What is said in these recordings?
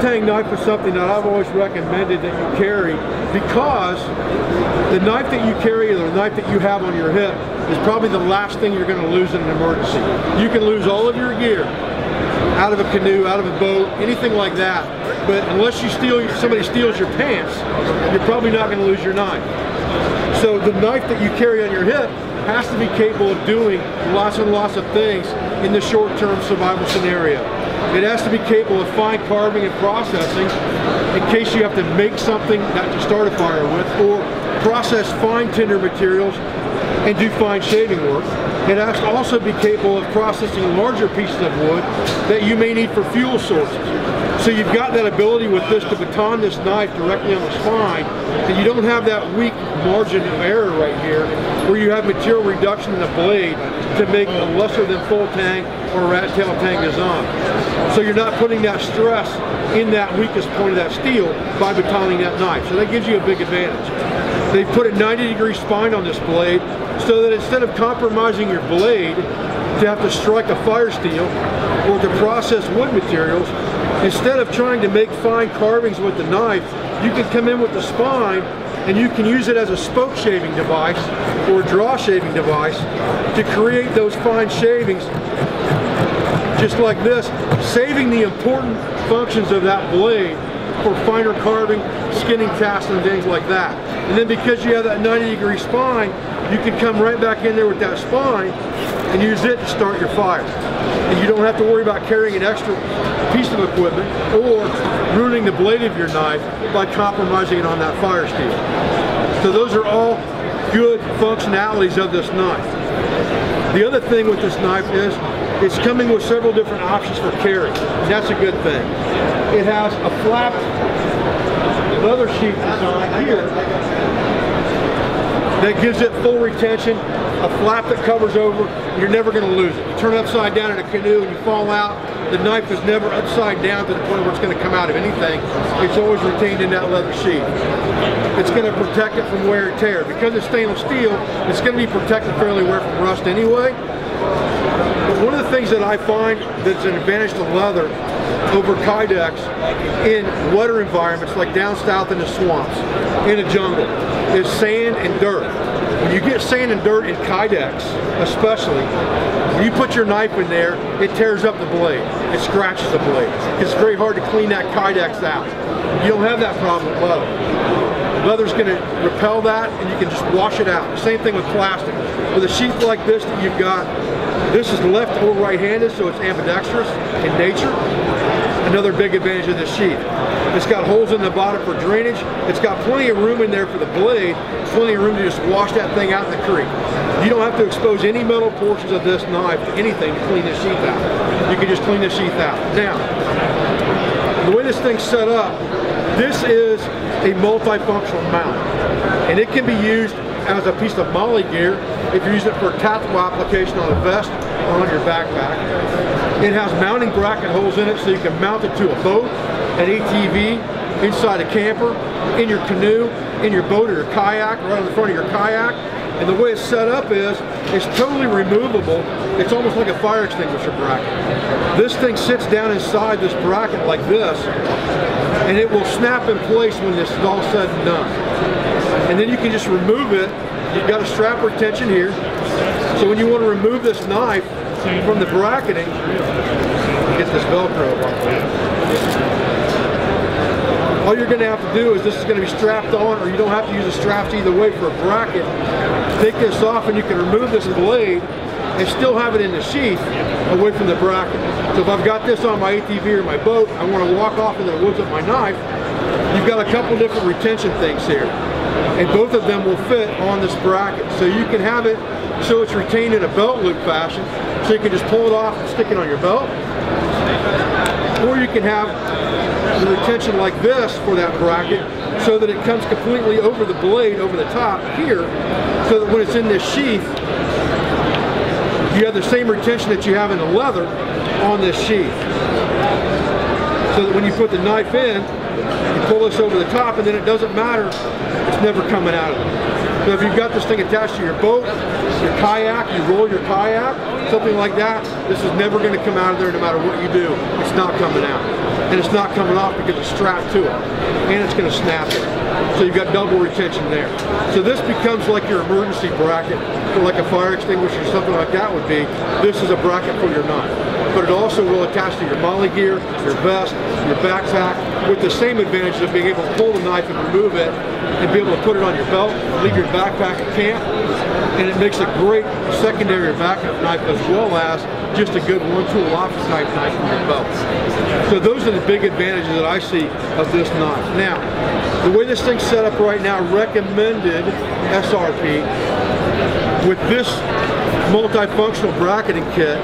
tang knife is something that I've always recommended that you carry because the knife that you carry or the knife that you have on your hip is probably the last thing you're going to lose in an emergency. You can lose all of your gear out of a canoe, out of a boat, anything like that. But unless you steal, somebody steals your pants, you're probably not going to lose your knife. So the knife that you carry on your hip has to be capable of doing lots and lots of things in the short-term survival scenario. It has to be capable of fine carving and processing in case you have to make something that to start a fire with or process fine tinder materials and do fine shaving work. It has to also be capable of processing larger pieces of wood that you may need for fuel sources. So you've got that ability with this to baton this knife directly on the spine, and you don't have that weak margin of error right here, where you have material reduction in the blade to make a lesser than full tang or rat tail tang design. So you're not putting that stress in that weakest point of that steel by batoning that knife. So that gives you a big advantage. They put a 90 degree spine on this blade so that instead of compromising your blade to have to strike a fire steel or to process wood materials, Instead of trying to make fine carvings with the knife, you can come in with the spine and you can use it as a spoke shaving device or draw shaving device to create those fine shavings just like this, saving the important functions of that blade for finer carving, skinning, tasks, and things like that. And then because you have that 90 degree spine, you can come right back in there with that spine and use it to start your fire. And you don't have to worry about carrying an extra piece of equipment or ruining the blade of your knife by compromising it on that fire steel. So those are all good functionalities of this knife. The other thing with this knife is it's coming with several different options for carry. That's a good thing. It has a flap leather sheath design here that gives it full retention, a flap that covers over, you're never going to lose it. You turn it upside down in a canoe and you fall out, the knife is never upside down to the point where it's going to come out of anything. It's always retained in that leather sheath. It's going to protect it from wear and tear. Because it's stainless steel, it's going to be protected fairly well from rust anyway. But one of the things that I find that's an advantage to leather over Kydex in wetter environments like down south in the swamps, in a jungle, is sand and dirt. When you get sand and dirt in Kydex, especially, when you put your knife in there, it tears up the blade. It scratches the blade. It's very hard to clean that Kydex out. You don't have that problem with leather. Leather's going to repel that and you can just wash it out. Same thing with plastic. With a sheath like this that you've got, this is left or right-handed, so it's ambidextrous in nature. Another big advantage of this sheath. It's got holes in the bottom for drainage. It's got plenty of room in there for the blade. Plenty of room to just wash that thing out in the creek. You don't have to expose any metal portions of this knife to anything to clean this sheath out. You can just clean the sheath out. Now, the way this thing's set up, this is a multifunctional mount. And it can be used as a piece of MOLLE gear if you're using it for tactical application on a vest or on your backpack. It has mounting bracket holes in it so you can mount it to a boat, an ATV, inside a camper, in your canoe, in your boat or your kayak, right on the front of your kayak. And the way it's set up is, it's totally removable. It's almost like a fire extinguisher bracket. This thing sits down inside this bracket like this, and it will snap in place when this is all said and done. And then you can just remove it. You've got a strap retention here. So when you want to remove this knife from the bracketing, get this Velcro off. all you're going to have to do is this is going to be strapped on or you don't have to use the straps either way for a bracket. Take this off and you can remove this blade and still have it in the sheath away from the bracket. So if I've got this on my ATV or my boat, I want to walk off into the woods with my knife, you've got a couple different retention things here. And both of them will fit on this bracket. So you can have it so it's retained in a belt loop fashion. So you can just pull it off and stick it on your belt. Or you can have the retention like this for that bracket so that it comes completely over the blade, over the top here, so that when it's in this sheath, you have the same retention that you have in the leather on this sheath. So that when you put the knife in, you pull this over the top and then it doesn't matter, it's never coming out of it. So if you've got this thing attached to your boat, your kayak, you roll your kayak, something like that, this is never going to come out of there no matter what you do. It's not coming out. And it's not coming off because it's strapped to it. And it's going to snap it. So you've got double retention there. So this becomes like your emergency bracket like a fire extinguisher or something like that would be. This is a bracket for your knife. But it also will attach to your MOLLE gear, your vest, your backpack, with the same advantage of being able to pull the knife and remove it and be able to put it on your belt, leave your backpack at camp, and it makes a great secondary backup knife as well as just a good one-tool office type knife from your belt. So those are the big advantages that I see of this knife. Now, the way this thing's set up right now, recommended SRP, with this multifunctional bracketing kit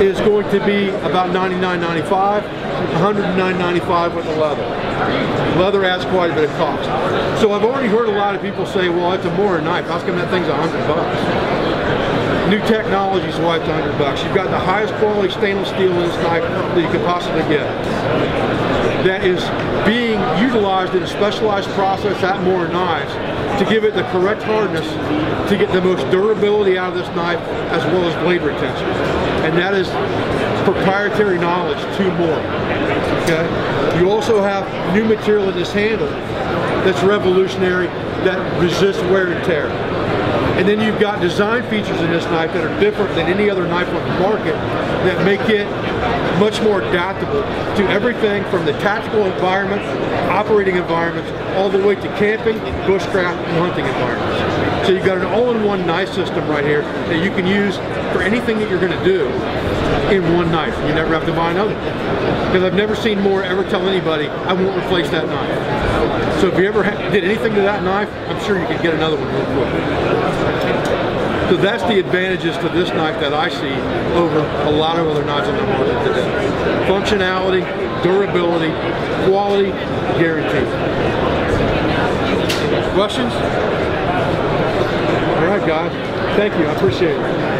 is going to be about $99.95, $109.95 with the leather. Leather adds quite a bit of cost. So I've already heard a lot of people say, well, it's a Mora knife. How's come that thing's 100 bucks? New technology is why it's 100 bucks. You've got the highest quality stainless steel in this knife that you could possibly get. That is being utilized in a specialized process at Mora Knives to give it the correct hardness to get the most durability out of this knife as well as blade retention. And that is proprietary knowledge to Mora. Okay? You also have new material in this handle that's revolutionary that resists wear and tear. And then you've got design features in this knife that are different than any other knife on the market that make it much more adaptable to everything from the tactical environment, operating environments, all the way to camping, bushcraft, and hunting environments. So you've got an all-in-one knife system right here that you can use for anything that you're going to do in one knife. You never have to buy another. Because I've never seen Mora ever tell anybody, I won't replace that knife. So if you ever did anything to that knife, I'm sure you could get another one real quick. So that's the advantages to this knife that I see over a lot of other knives on the market today. Functionality, durability, quality, guaranteed. Questions? All right, guys. Thank you. I appreciate it.